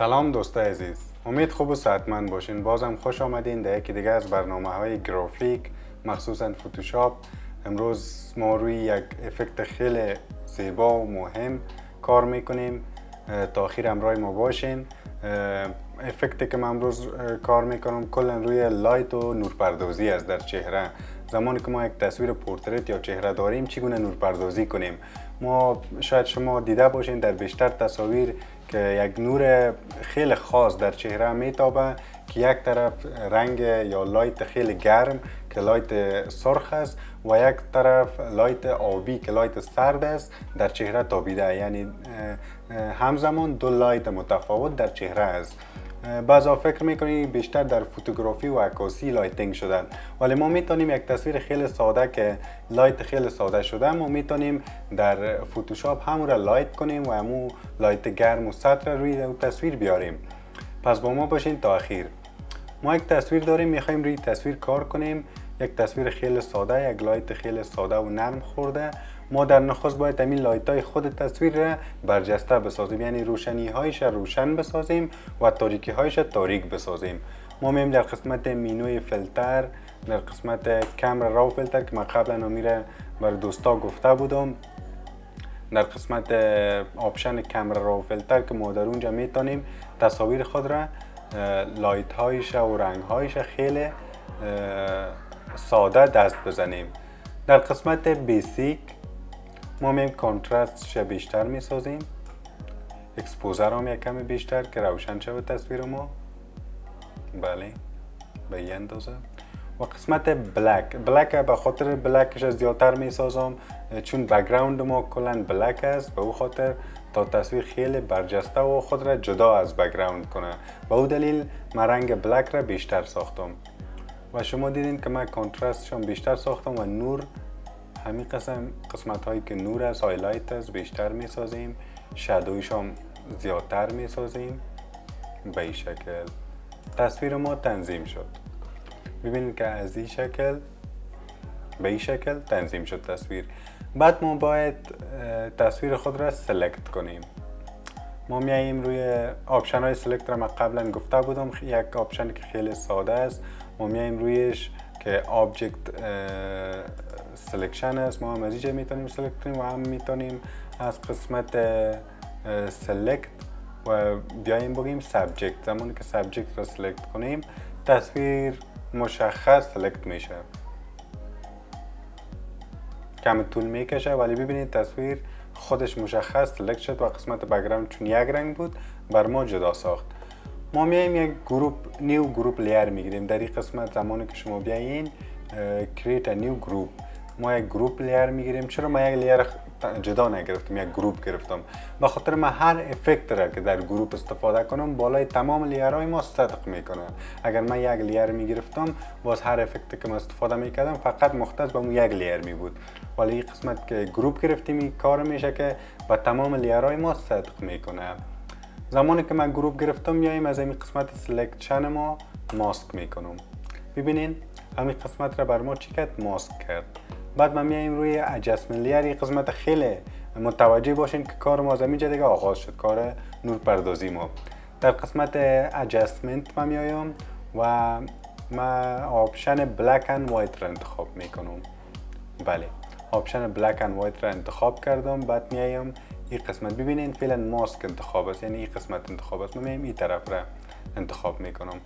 سلام دوستای عزیز. امید خوب و صحتمند باشین. بازم خوش آمدین. در یکی دیگه از برنامه های گرافیک مخصوصا فوتوشاپ امروز ما روی یک افکت خیلی زیبا و مهم کار می‌کنیم. تا آخر همراه ما باشین. افکتی که من امروز کار می‌کنم کلا روی light و نورپردازی است در چهره. زمانی که ما یک تصویر portrait یا چهره داریم چگونه نورپردازی کنیم؟ ما شاید شما دیده باشین در بیشتر تصاویر که یک نور خیلی خاص در چهره میتابه که یک طرف رنگ یا light خیلی گرم که light سرخ است و یک طرف light آبی که light سرد است در چهره تابیده. یعنی همزمان دو light متفاوت در چهره است. بعضا فکر می‌کنی بیشتر در photography و عکاسی lighting شدن. ولی ما می‌تونیم یک تصویر خیلی ساده که light خیلی ساده شده ما می‌تونیم در فوتوشاپ همون را light کنیم و همون light گرم و سرد روی تصویر بیاریم. پس با ما باشین تا اخیر. ما یک تصویر داریم می‌خوایم روی تصویر کار کنیم. یک تصویر خیلی ساده یک light خیلی ساده و نرم خورده. ما در نخست باید همین light های خود تصویر را برجسته بسازیم. یعنی روشنی هایش روشن بسازیم و تاریکی هایش تاریک بسازیم. ما میم در قسمت menu ی filter در قسمت Camera Raw Filter که من قبلا نمیره بر دوستا گفته بودم. در قسمت option Camera Raw Filter که ما در اونجا می‌تونیم تصاویر خود را light هایش و رنگ هایش خیلی ساده دست بزنیم. در قسمت Basic ما میم contrast ش بیشتر می سازیم exposure هم یک کمی بیشتر که روشن شود تصویر ما. بله به این اندازه. و قسمت black. black به خاطر black ش زیادتر می سازم چون background ما کلا black است به او خاطر تا تصویر خیلی برجسته و خود را جدا از background کنه. به او دلیل من رنگ black را بیشتر ساختم. و شما دیدین که من contrast شون بیشتر ساختم و نور همین قسم قسمت هایی که نور است highlight است بیشتر می سازیم shadow یش هم زیادتر می سازیم به این شکل. تصویر ما تنظیم شد. ببینید که از این شکل به این شکل تنظیم شد تصویر. بعد ما باید تصویر خود را select کنیم. ما میاییم روی option های select را. من قبلا گفته بودم یک option که خیلی ساده است. ما میاییم رویش که object selection است. ما هم از اینجا می‌تونیم select کنیم و هم می‌تونیم از قسمت select و بیاییم بگیم subject زمانی که subject را select کنیم تصویر مشخص select میشه. کم طول می‌کشه ولی ببینید تصویر خودش مشخص select شد و قسمت background چون یک رنگ بود بر ما جدا ساخت. ما میایم یک group new group layer می‌گیریم. در این قسمت زمانی که شما بیاین create new group ما یک group layer می‌گیریم. چرا ما یک layer جدا نگرفتم یک group گرفتم؟ به خاطر ما هر افکت را که در group استفاده کنم بالای تمام layer های ما صدق می‌کنه. اگر من یک layer می‌گرفتم باز هر افکتی که ما استفاده می‌کردم فقط مختص به اون یک layer می بود ولی این قسمت که group گرفتیم این کار میشه که به تمام layer های ما صدق می‌کنه. زمانی که من group گرفتم میایم از این قسمت selection ما ماسک می‌کنم. ببینین همین قسمت را بر ما چی کرد؟ ماسک کرد. بعد ما میایم روی adjustment layer قسمت خیلی متوجه باشین که کار ما از دیگه آغاز شد کار نور پردازی ما. در قسمت adjustment ما میایم و ما option black and white را انتخاب می‌کنم. بله option black and white را انتخاب کردم. بعد میایم این قسمت. ببینین فعلا ماسک انتخاب است یعنی این قسمت انتخاب است. من میایم این طرف را انتخاب می‌کنم.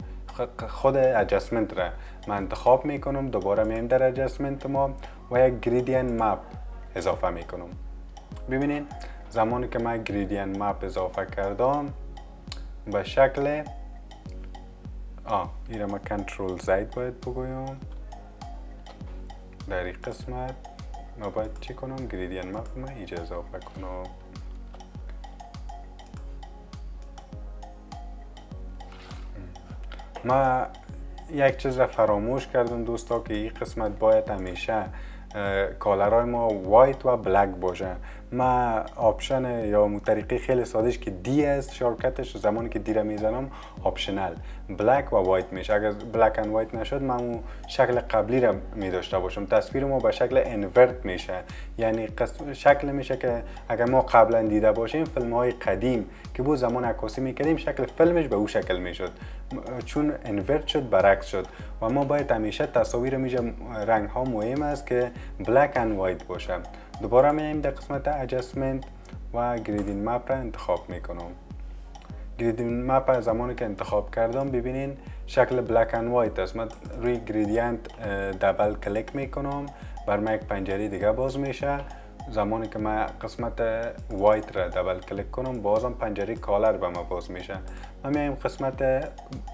خود اجسمنت را من انتخاب می‌کنم دوباره میایم در اجسمنت ما و یک گریدین مپ اضافه می‌کنم. ببینین زمانی که من گریدین مپ اضافه کردم به شکل آه این ما کنترل زید باید بگویم. در این قسمت ما باید چی کنم؟ گریدین مپ ما ایجا اضافه کنم. ما یک چیز را فراموش کردم دوستا که این قسمت باید همیشه color های ما white و black باشه. ما option یا مو طریقه خیلی سادهش که D است shortcut ش زمانی که D را می‌زنم option black و white میشه. اگر black and white نشد من اون شکل قبلی را می داشته باشم. تصویر ما به شکل invert میشه. یعنی شکل میشه که اگر ما قبلا دیده باشیم فیلم های قدیم که بود زمان عکاسی می‌کردیم شکل فیلمش به او شکل می‌شد. چون invert شد برعکس شد. و ما باید همیشه تصاویر میشه رنگ ها مهم است که black and white باشه دوباره میایم در قسمت adjustment و gradient map را انتخاب می‌کنم. gradient map زمانی که انتخاب کردم ببینین شکل black and white است. من روی gradient double click می‌کنم. بر یک پنجره دیگه باز میشه. زمانی که من قسمت white را double click کنم بازم پنجره color به ما باز میشه. من میایم قسمت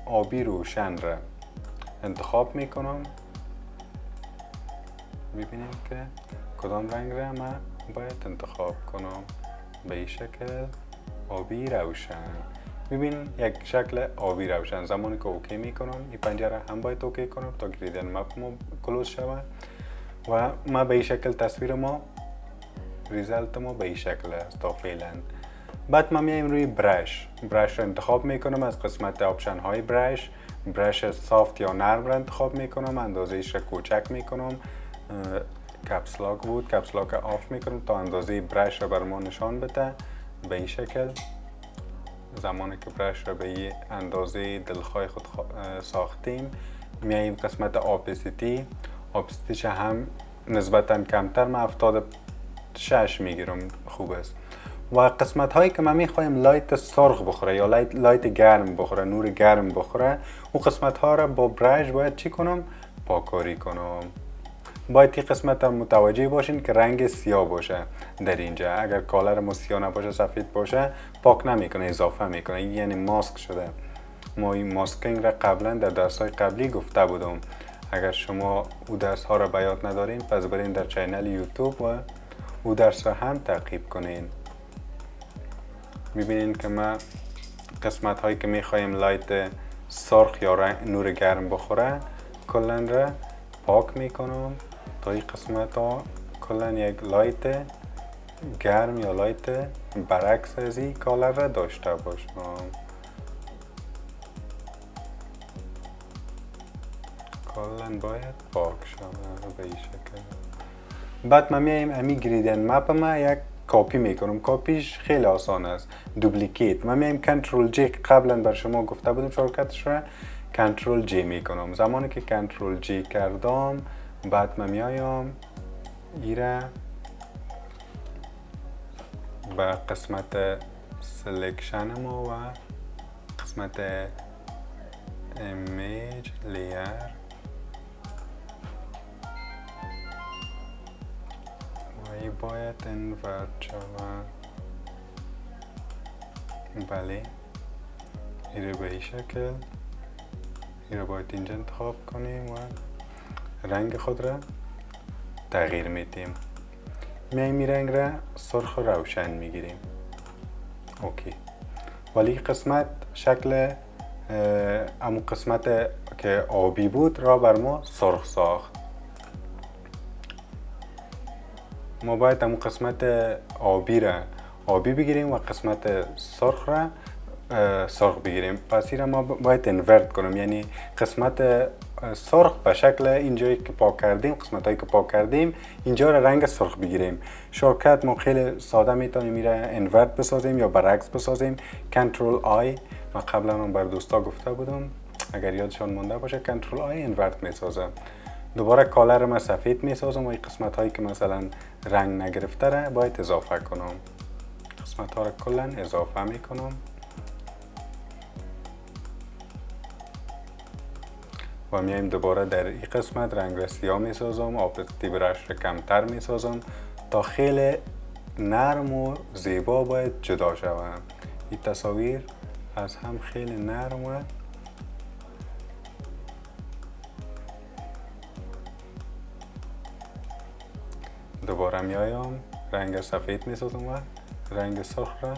آبی روشن را انتخاب می‌کنم. ببینیم که کدام رنگ را من باید انتخاب کنم. به این شکل آبی روشن. ببین یک شکل آبی روشن. زمانی که OK می‌کنم این پنجره هم باید OK کنم تا gradient map ما close شود. و ما به این شکل تصویر ما result ما به این شکل است تا فعلا بعد ما میایم روی brush brush رو انتخاب می‌کنم از قسمت option های brush brush soft یا نرم رو انتخاب می‌کنم اندازه ایش رو کوچک می‌کنم. caps lock بود. caps lock off می‌کنم تا اندازه brush رو بر ما نشان بده. به این شکل. زمانی که brush رو به این اندازه دلخواه خود ساختیم میاییم قسمت opacity opacity ش هم نسبتا کمتر. من 76 می‌گیرم خوب است. و قسمت هایی که من می‌خوایم light سرخ بخوره یا light, light گرم بخوره نور گرم بخوره اون قسمت ها را با brush باید چی کنم؟ پاکاری کنم. باید این قسمت هم متوجه باشین که رنگ سیاه باشه در اینجا. اگر color ما سیاه نباشه سفید باشه پاک نمی‌کنه اضافه می‌کنه. یعنی ماسک شده. ما این masking را قبلا در درس های قبلی گفته بودم. اگر شما او درس ها را به یاد ندارین پس برین در channel یوتیوب و او درس را هم تعقیب کنین. می‌بینین که ما قسمت هایی که می‌خوایم light سرخ یا نور گرم بخوره کلن را پاک می‌کنم تا این قسمت ها کلا یک light گرم یا light برعکس از این color را داشته باشم. کلا باید پاک شود به این شکل. بعد ما میایم امی gradient map ما یک کاپی می‌کنم. کاپیش خیلی آسان است. duplicate ما میایم Control J قبلا بر شما گفته بودم shortcut ش را Control J می‌کنم. زمانی که Control J کردم بعد من میایم ایره به قسمت selection ما و قسمت image layer ای باید invert شود بله ایره به این شکل ایره باید اینجا انتخاب کنیم و رنگ خود را تغییر میدیم. میایم می رنگ را سرخ و روشن می‌گیریم. اوکی. ولی قسمت شکل امو قسمت که آبی بود را بر ما سرخ ساخت. ما باید امو قسمت آبی را آبی بگیریم و قسمت سرخ را سرخ بگیریم. پس را ما باید invert کنیم یعنی قسمت سرخ به شکل اینجایی که پاک کردیم قسمت هایی که پاک کردیم اینجا را رنگ سرخ بگیریم. shortcut ما خیلی ساده می‌تونیم میره invert بسازیم یا برعکس بسازیم. Control I. ما قبلا من بر دوستا گفته بودم. اگر یادشان مونده باشه Control I invert می‌سازه. دوباره color ما سفید می‌سازم و این قسمت هایی که مثلا رنگ نگرفته را باید اضافه کنم. قسمت ها را کلا اضافه می‌کنم. و میایم دوباره در این قسمت رنگ را سیاه می سازم آپستی برش را کمتر می سازم تا خیلی نرم و زیبا باید جدا شوند این تصاویر از هم خیلی نرم و دوباره میایم. رنگ سفید می‌سازم و رنگ سرخ را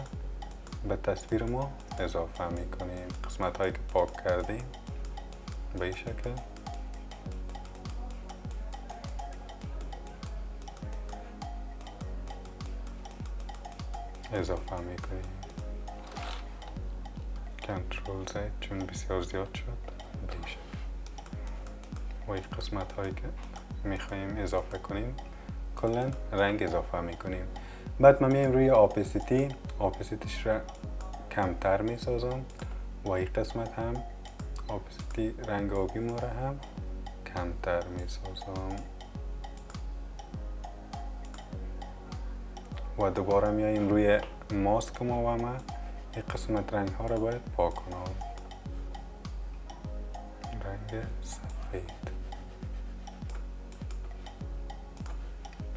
به تصویر ما اضافه می‌کنیم. قسمت هایی که پاک کردیم به این شکل. اضافه می‌کنیم. کنترل زد چون بسیار زیاد شد. به این شکل. و این قسمت هایی که میخواییم اضافه کنیم کلا رنگ اضافه می‌کنیم. بعد ما میایم روی opacity opacity ش را کمتر می‌سازم. و این قسمت هم. opacity رنگ آبی ما را هم کمتر می‌سازم. و دوباره میاییم روی ماسک ما و ما این قسمت رنگ ها را باید پاک کنم. رنگ سفید.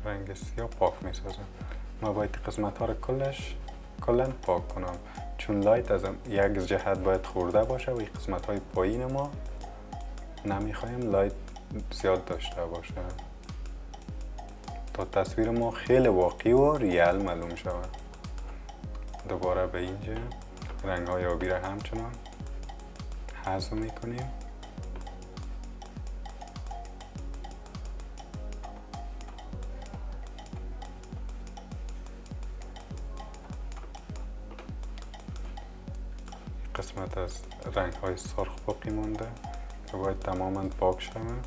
رنگ سیاه پاک می‌سازم. ما باید قسمت ها را کلش کلا پاک کنم. چون light از یک جهت باید خورده باشه و این قسمت های پایین ما نمی‌خوایم light زیاد داشته باشه. تا تصویر ما خیلی واقعی و real معلوم شود. دوباره به اینجا. رنگ های آبی را همچنان حذف می‌کنیم. رنگ های سرخ باقی مونده که باید تماما پاک شود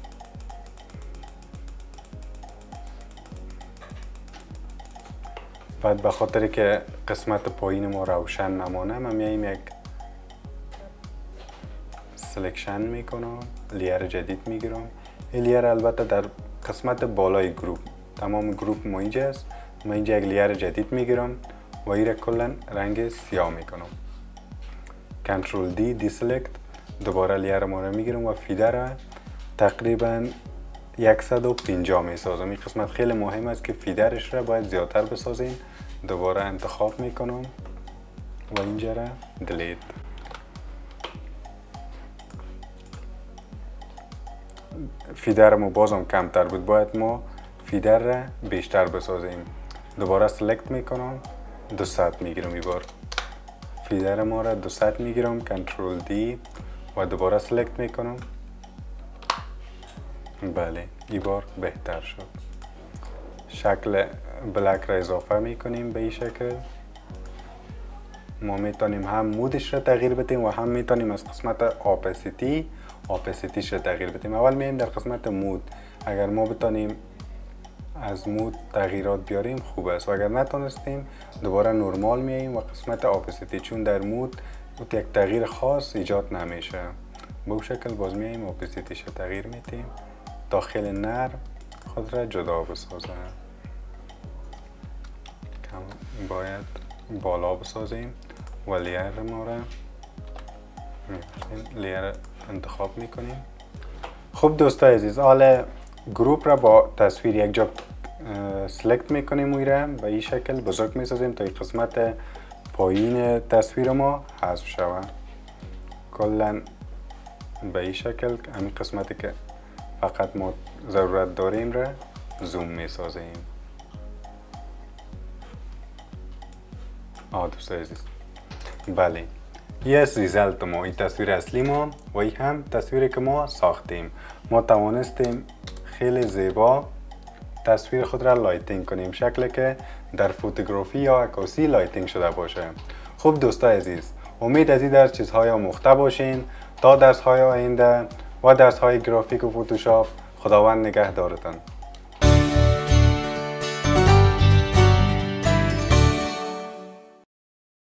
بعد به خاطر که قسمت پایین ما روشن نمانه من میایم یک selection می‌کنم layer جدید می‌گیرم. این layer البته در قسمت بالای group تمام group ما اینجا است من اینجا یک layer جدید می‌گیرم و این کلا رنگ سیاه می‌کنم. Control D deselect دوباره ما رو می‌گیرم و feather را تقریبا 150 می‌سازم. این قسمت خیلی مهم است که فیدرش را باید زیادتر بسازیم دوباره انتخاب می‌کنم و اینجا را دلیت فیدر ما بازم کمتر بود. باید ما فیدر را بیشتر بسازیم. دوباره سلکت می‌کنم. دو ساعت می‌گیرم ای بار. فیدر ما را دو ساعت می‌گیرم کنترل دی و دوباره select می‌کنم. بله ای بار بهتر شد. شکل black را اضافه می‌کنیم به این شکل. ما می‌تونیم هم mode ش را تغییر بدیم و هم می‌تونیم از قسمت opacity opacity ش را تغییر بدیم. اول میایم در قسمت mode اگر ما بتانیم از mode تغییرات بیاریم خوب است. و اگر نتونستیم دوباره نرمال میاییم و قسمت opacity چون در mode یک تغییر خاص ایجاد نمیشه. به شکل باز میاییم opacity ش تغییر میدیم. داخل نر خود را جدا بسازه. باید بالا بسازیم و layer ما را layer انتخاب می‌کنیم. خوب دوستای عزیز حال group را با تصویر یک جا select می‌کنیم وی را به این شکل بزرگ می‌سازیم تا این قسمت پایین تصویر ما حذف شود. کلا به این شکل همین قسمتی که فقط ما ضرورت داریم را زوم می‌سازیم. آه دوست عزیز. بله. یه result ما این تصویر اصلی ما و این هم تصویری که ما ساختیم. ما توانستیم خیلی زیبا تصویر خود را lighting کنیم. شکل که در photography یا عکاسی lighting شده باشه. خوب دوستای عزیز امید از این درس چیزهای آموخته باشین. تا درس های آینده و درس های گرافیک و فوتوشاپ خداوند نگهدارتان.